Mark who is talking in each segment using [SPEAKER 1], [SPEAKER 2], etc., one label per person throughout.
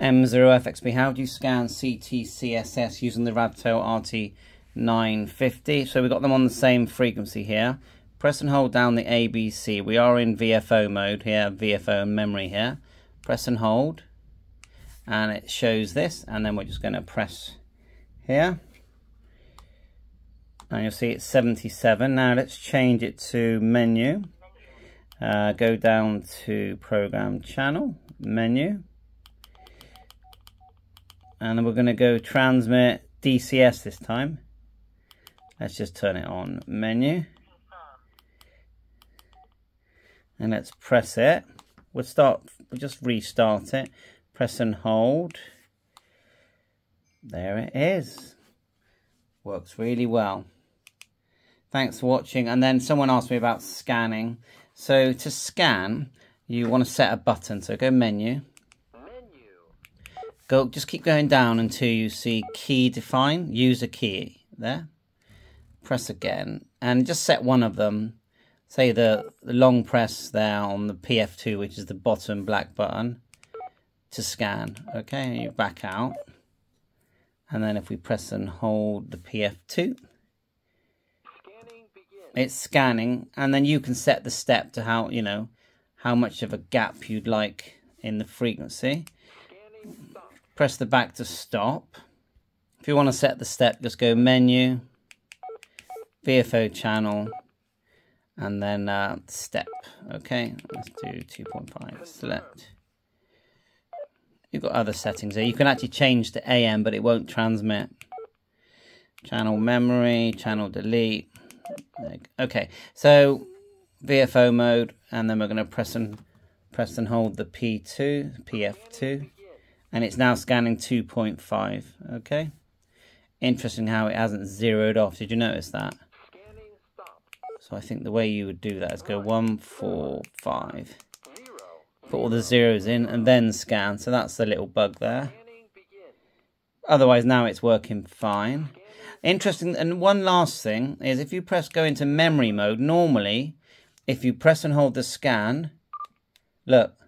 [SPEAKER 1] M0FXB, how do you scan CTCSS using the Radtel RT950? So we've got them on the same frequency here. Press and hold down the ABC. We are in VFO mode here, VFO memory here. Press and hold, and it shows this, and then we're just going to press here. And you'll see it's 77. Now let's change it to menu. Uh, go down to program channel, menu and we're going to go transmit DCS this time. Let's just turn it on menu. And let's press it. We'll start, we'll just restart it. Press and hold. There it is. Works really well. Thanks for watching. And then someone asked me about scanning. So to scan, you want to set a button. So go menu Go, just keep going down until you see key define, user key there. Press again and just set one of them. Say the, the long press there on the PF2, which is the bottom black button to scan. Okay, and you back out. And then if we press and hold the PF2, it's scanning and then you can set the step to how, you know, how much of a gap you'd like in the frequency press the back to stop. If you want to set the step, just go menu, VFO channel, and then uh, step. Okay, let's do 2.5, select. You've got other settings there. You can actually change to AM, but it won't transmit. Channel memory, channel delete. Okay, so VFO mode, and then we're going to press and press and hold the P2, PF2 and it's now scanning 2.5 okay? Interesting how it hasn't zeroed off. Did you notice that? So I think the way you would do that is go one four five. Put all the zeros in and then scan. So that's the little bug there. Otherwise now it's working fine. Interesting and one last thing is if you press go into memory mode normally if you press and hold the scan look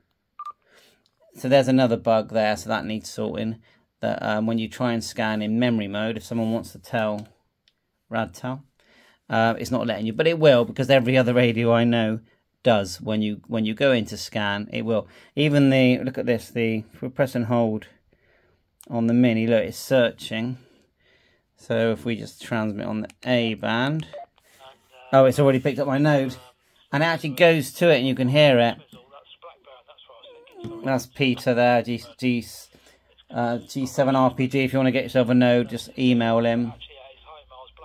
[SPEAKER 1] so there's another bug there, so that needs sorting. That um, when you try and scan in memory mode, if someone wants to tell Radtel, uh, it's not letting you, but it will because every other radio I know does. When you when you go into scan, it will. Even the look at this, the if we press and hold on the mini, look, it's searching. So if we just transmit on the A band, oh, it's already picked up my node, and it actually goes to it, and you can hear it. That's Peter there, G, G, uh, G7RPG. If you want to get yourself a node, just email him.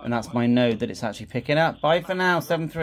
[SPEAKER 1] And that's my node that it's actually picking up. Bye for now, 7 3.